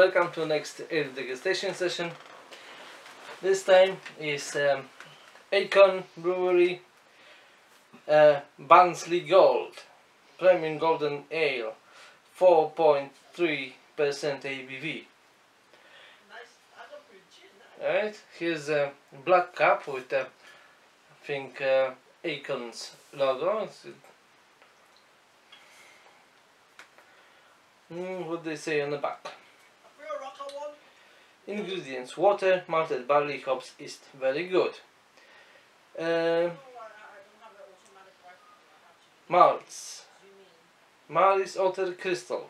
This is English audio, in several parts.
welcome to next ale degustation session. This time is um, Acorn Brewery uh, Gold Premium Golden Ale 4.3% ABV. Alright, here's a black cup with a, I think, uh, Acorn's logo. Mm, what they say on the back? Ingredients: water, malted barley, hops, is Very good. Uh, malts: Maris Otter Crystal.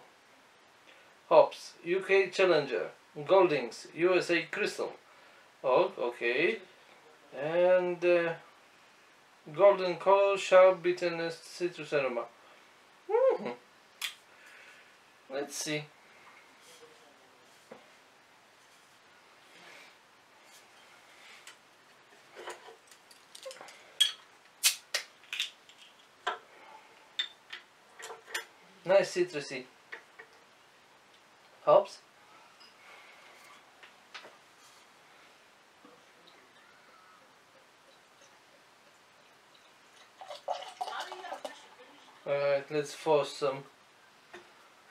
Hops: UK Challenger. Goldings: USA Crystal. Oh, okay. And uh, golden color, sharp bitterness, citrus aroma. Mhm. Let's see. Nice citrusy. Hops. Alright, let's force some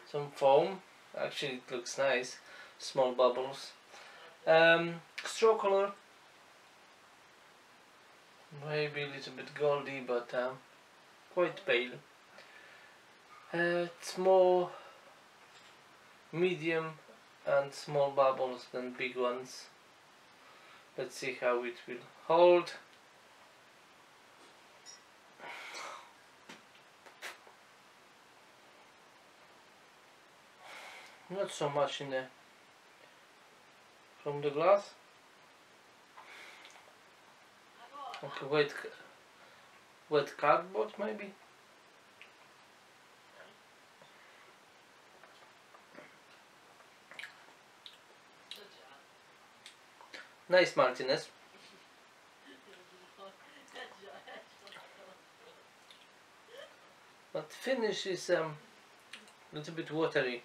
some foam. Actually, it looks nice. Small bubbles. Um, straw color. Maybe a little bit goldy, but um, quite pale. It's more medium and small bubbles than big ones. Let's see how it will hold. Not so much in the from the glass. Okay, wet, wet cardboard maybe. Nice Martinez. But finish is um a little bit watery.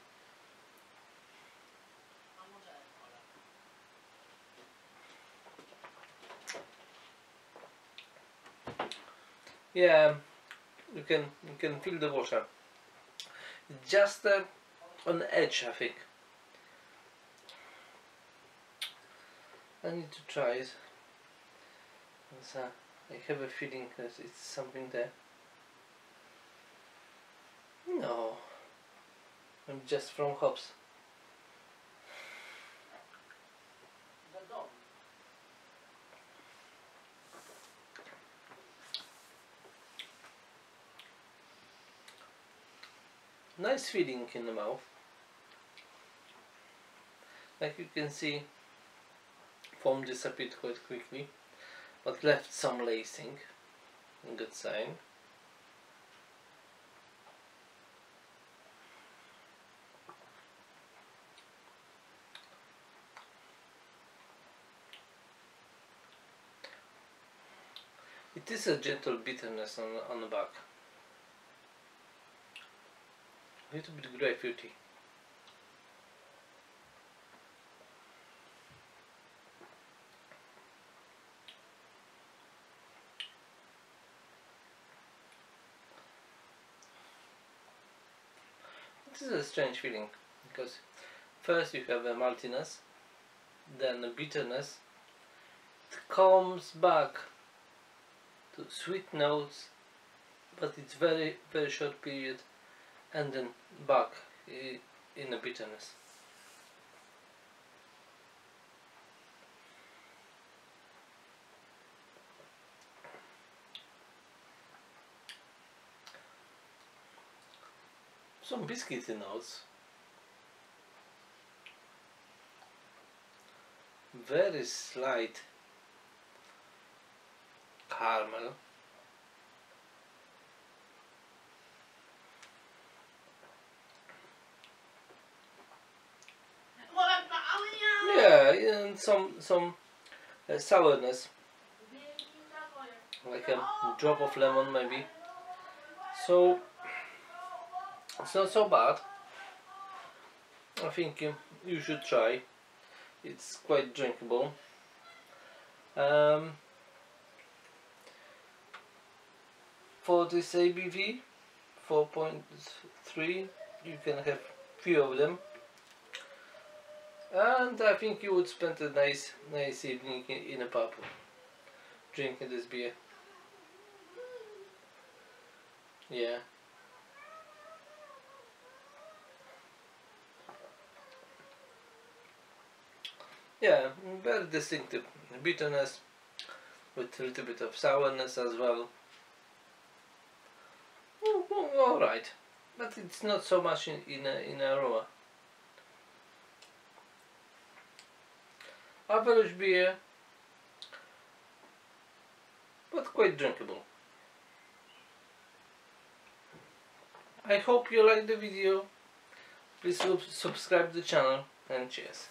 Yeah, you can you can feel the water. Just uh, on edge, I think. I need to try it. Because, uh, I have a feeling that it's something there. No, I'm just from hops. Nice feeling in the mouth. Like you can see, foam disappeared quite quickly, but left some lacing. Good sign. It is a gentle bitterness on on the back. A little bit grapefruity. This is a strange feeling because first you have a maltiness, then a bitterness. It comes back to sweet notes, but it's very very short period, and then back in a bitterness. Some biscuity notes. Very slight caramel. Yeah, and some some uh, sourness, like a drop of lemon maybe. So it's not so bad. I think you, should try. It's quite drinkable. Um, for this ABV 4.3 you can have few of them and I think you would spend a nice nice evening in, in a pub drinking this beer yeah yeah very distinctive. Bitterness with a little bit of sourness as well. Alright but it's not so much in, in, a, in aroma. Average beer but quite drinkable. I hope you like the video. Please subscribe the channel and cheers